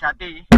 Jadi.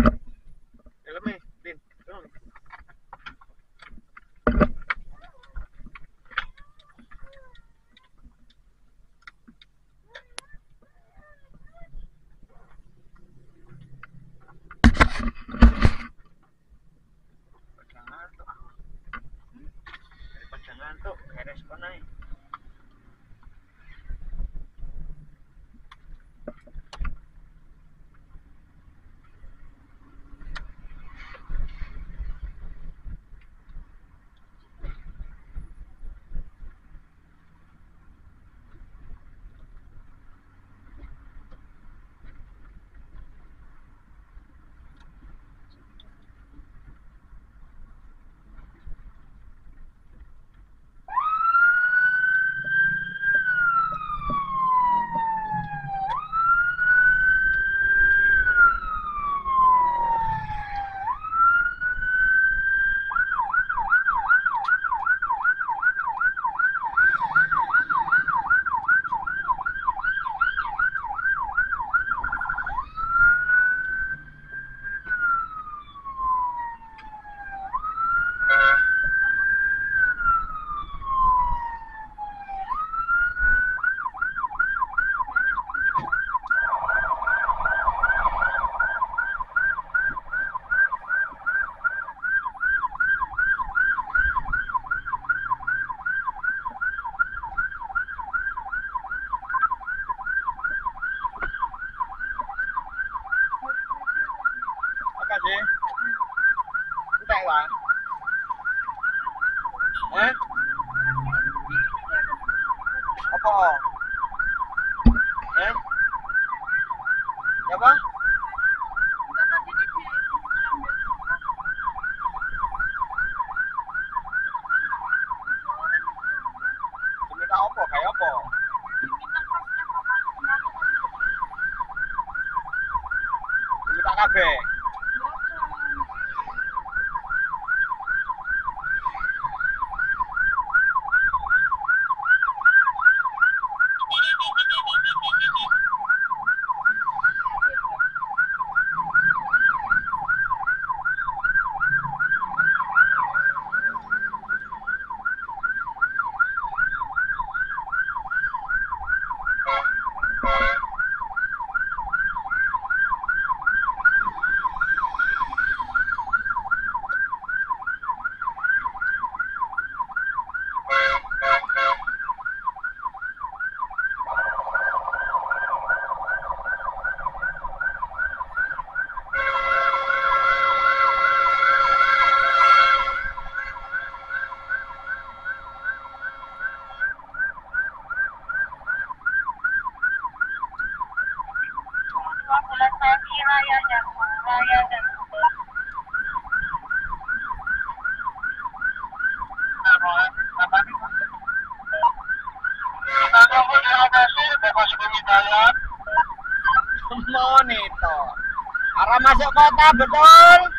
arah masuk kota betul.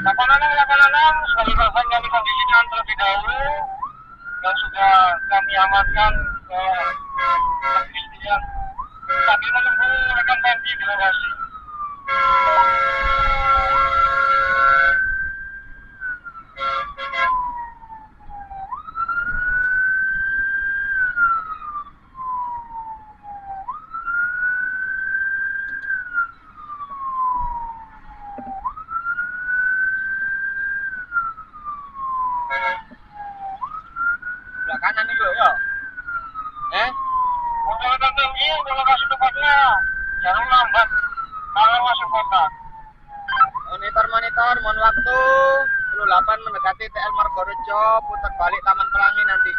866 saluran kami kondisikan terlebih dahulu dan sudah kami amankan ke kepolisian kami menunggu rekan kami di lokasi. Lewati TL Margorejo, putar balik Taman Pelangi nanti.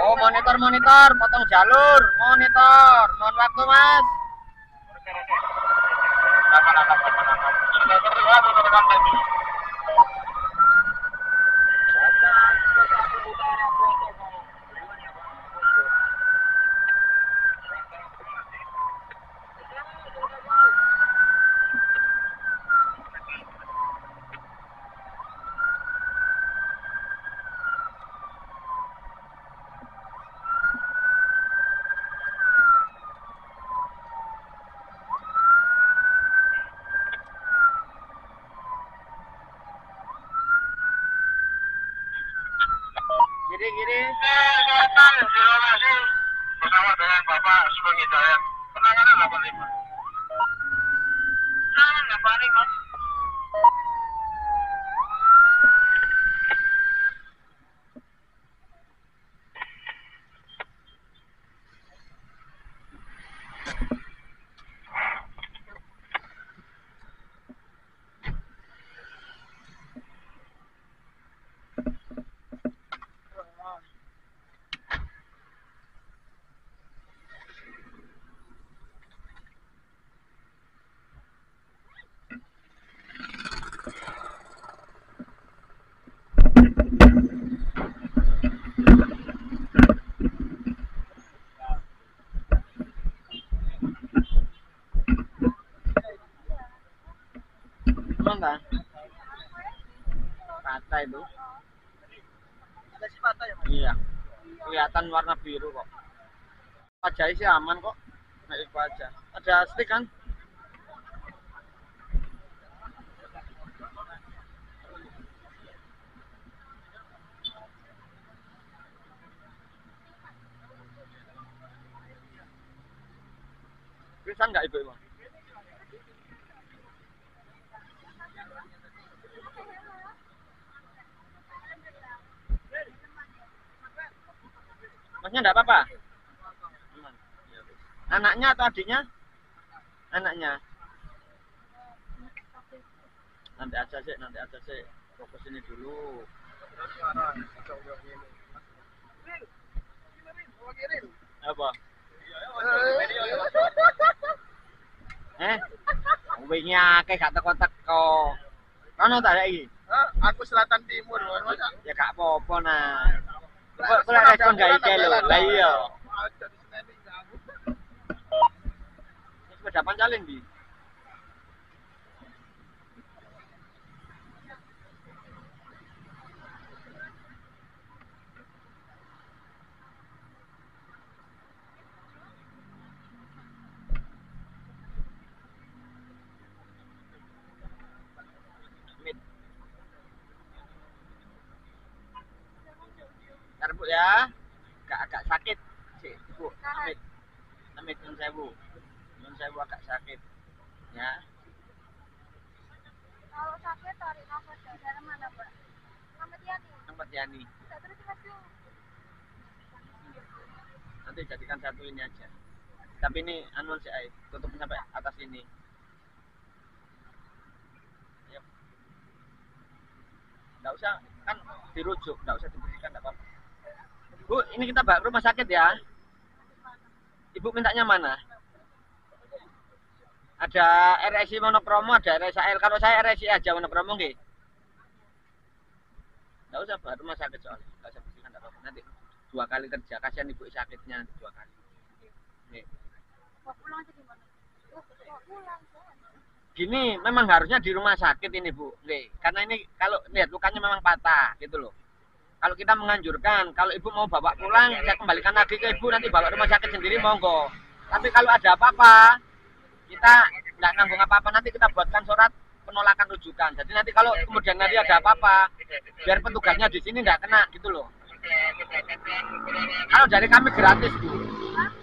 Oh, monitor monitor, potong jalur, monitor. Mohon waktu, Mas. Sudah terlihat ini? Kegiatan bersama dengan Bapak Sugeng Hidayat. Penanganan 85. Penanganan 85. Itu. Ada ya, Mas? Iya. Kelihatan warna biru kok. Wajahnya sih aman kok. Nah, itu aja. Ada stick kan? Bisa nggak ibu Ibu? Masnya enggak apa-apa? Anaknya atau adiknya? Anaknya. Nanti aja sih, nanti aja sih. Fokus ini dulu. Apa? Eh? Wingi akeh gak teko-teko. Kono tak iki? Aku selatan timur? Ya gak apa-apa nah. Kok respon gak ike lho. Lah iya. Sepeda pancalin di. Ya, agak agak sakit sih bu. Amit, amit nun sewu, nun sewu agak sakit. Ya, Kalau sakit tarik nafas dari mana, Mbak? Selamat Yani. tempat Yani. Nanti jadikan satu ini aja. Tapi ini anu sih, ay, tutup sampai atas ini. Nggak usah, kan dirujuk, nggak usah dibersihkan, nggak apa-apa. Bu, ini kita bawa rumah sakit ya. Ibu mintanya mana? Ada RSI monokromo, ada RSAL. Kalau saya RSI aja monokromo nggih. Nggak usah bawa rumah sakit soalnya. Nggak usah bersihkan, apa-apa. Nanti dua kali kerja. Kasihan ibu sakitnya dua kali. Nih. Gini, memang harusnya di rumah sakit ini bu. Nih, karena ini kalau lihat lukanya memang patah gitu loh. Kalau kita menganjurkan, kalau ibu mau bawa pulang, saya kembalikan lagi ke ibu, nanti bawa rumah sakit sendiri monggo. Tapi kalau ada apa-apa, kita nggak nanggung apa-apa, nanti kita buatkan surat penolakan rujukan. Jadi nanti kalau kemudian nanti ada apa-apa, biar petugasnya di sini nggak kena gitu loh. Kalau dari kami gratis bu,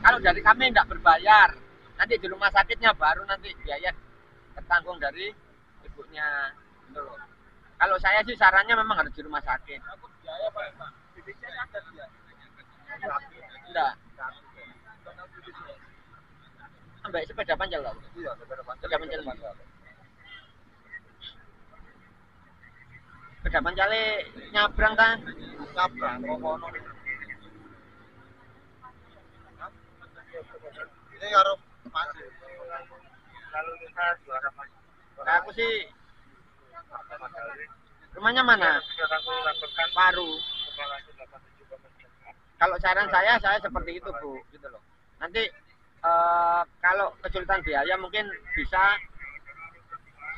kalau dari kami nggak berbayar, nanti di rumah sakitnya baru nanti biaya tertanggung dari ibunya gitu loh. Kalau saya sih sarannya memang harus di rumah sakit. Enggak. sampai sepeda panjang loh. Iya, sepeda panjang. Sepeda panjang. Sepeda pancale nyabrang ta? Nyabrang kok. Ini karo pasir. Lalu lintas. Nah, aku sih rumahnya mana? 87 Kalau saran saya, saya seperti itu bu, gitu loh. Nanti eh, kalau kesulitan biaya mungkin bisa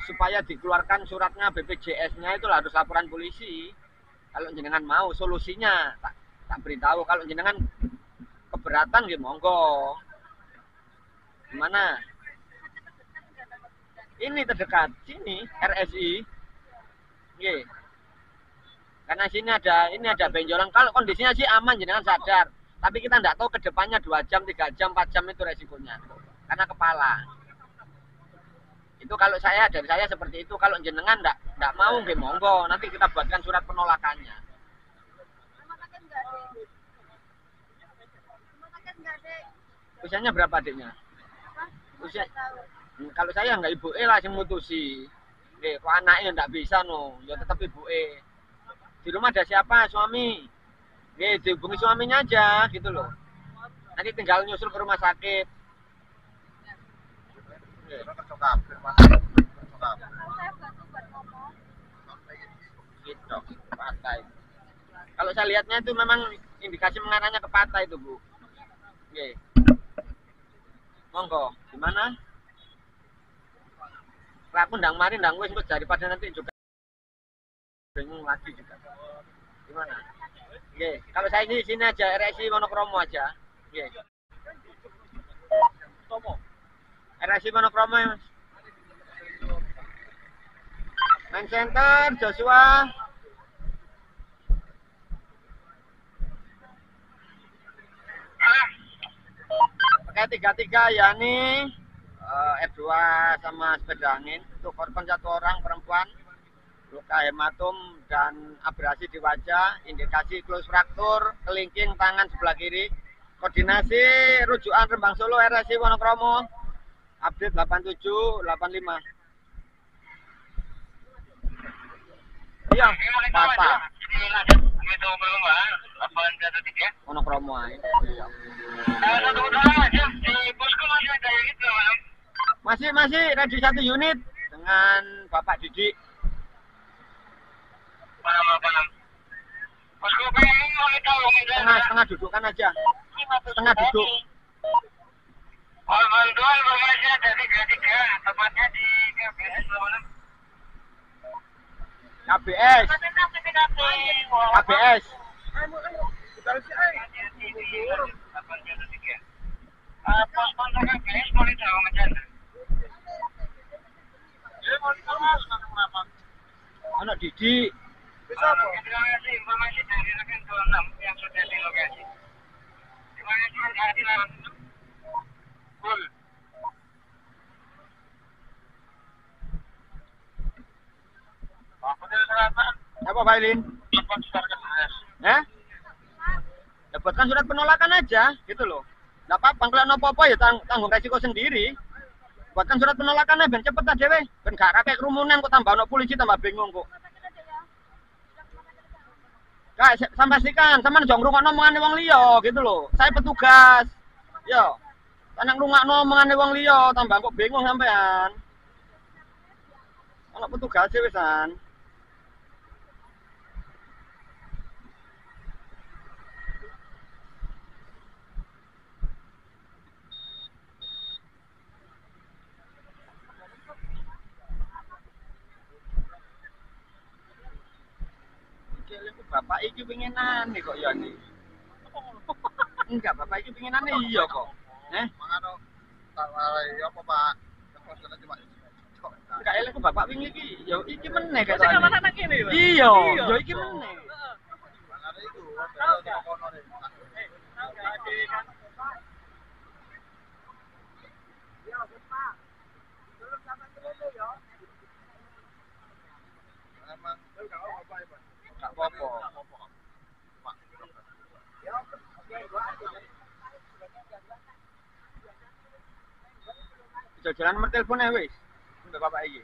supaya dikeluarkan suratnya BPJS-nya itu harus laporan polisi. Kalau jenengan mau solusinya tak tak beritahu. Kalau jenengan keberatan gitu monggo. Gimana? Ini terdekat sini RSI. Nggih. Karena sini ada ini ada benjolan. Kalau kondisinya sih aman jenengan sadar. Tapi kita tidak tahu ke depannya 2 jam, 3 jam, 4 jam itu resikonya. Karena kepala. Itu kalau saya dari saya seperti itu. Kalau jenengan tidak tidak mau nggih monggo, nanti kita buatkan surat penolakannya. Usianya berapa adiknya? Usia-. Hmm, Kalau saya nggak ibu E lah yang mutusi. Nggih, kok anaknya nggak bisa no, ya tetap ibu E. Di rumah ada siapa? Suami. Nggih, dihubungi suaminya aja gitu loh. Nanti tinggal nyusul ke rumah sakit. Gitu. Kalau saya lihatnya itu memang indikasi mengarahnya ke patah itu, Bu. Nggih. Monggo, gimana? Aku ndang mari ndang wis daripada nanti juga bingung lagi juga. Gimana? Nggih, kalau saya ini sini aja RSI monokromo aja. Nggih. RSI monokromo ya, Mas. Main center Joshua. Pakai tiga tiga ya nih. Eh, F2 sama sepeda angin. Untuk korban satu orang perempuan. Luka hematom dan abrasi di wajah. Indikasi close fraktur kelingking tangan sebelah kiri. Koordinasi rujukan Rembang Solo RSI Wonokromo. Update 87 85 iya patah belum Pak. Apaan satu tiga? Wonokromo utara aja bosku masih ada yang itu Pak. Masih masih ready satu unit dengan Bapak Didi Paham paham. Setengah setengah dudukkan aja setengah duduk Oh, bantuan informasi ada tiga tiga, tepatnya di KBS mana? KBS KBS Pos kontak KBS boleh tahu macam anak Didi Bisa Terima kasih informasi dari rekan 26 yang sudah di lokasi. Terima kasih kehadiran. Full. Pak Putri Selatan, apa Pak Ilin? Eh dapatkan surat penolakan aja gitu loh. Nggak apa-apa kalau nopo apa ya tang tanggung resiko sendiri buatkan surat penolakan ben cepet aja deh ben gak kakek kerumunan kok tambah no polisi tambah bingung kok. Kak, saya pastikan, sama jangan rungokno omongane wong liya gitu loh. Saya petugas. Yo. Tanang rungokno omongane wong liya, tambah kok bingung sampean. Ana petugas e wisan. Bapak iki pengenane kok ya nih. Enggak, bapak iki pengenane iya kok. Eh, Mangano tak warai apa Pak? Kekuasaan cuma enggak elek kok bapak wingi iki. Ya iki meneh Masih kayaknya. nggak anak ini, Pak? Iya, Iya. ya iki meneh. Mangano itu. Ada kono nih. Emang enggak apa-apa Enggak apa-apa. Pak. jalan nomor teleponnya wis. Untuk bapak iki.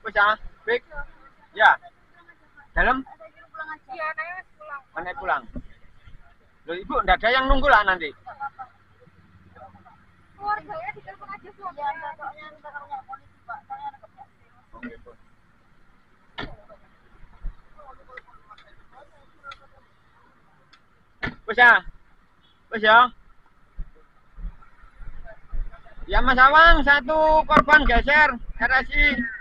Wis ah. Ya. Dalam aja. Iya, pulang. mana pulang? Loh, Ibu enggak ada yang nunggu lah nanti. Keluarganya di telepon aja suami. Ya, enggak, soalnya kita kalau nggak polisi, Pak. Soalnya ada kebiasaan. Oh. Wis ya. Ya. Ya Mas Awang, satu korban geser RSI.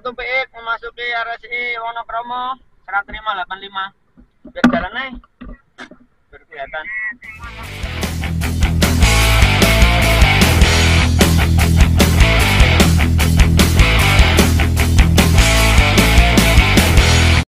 Satu PX memasuki RSI Wonokromo, serah terima 85. Biar jalan nih. Biar kelihatan.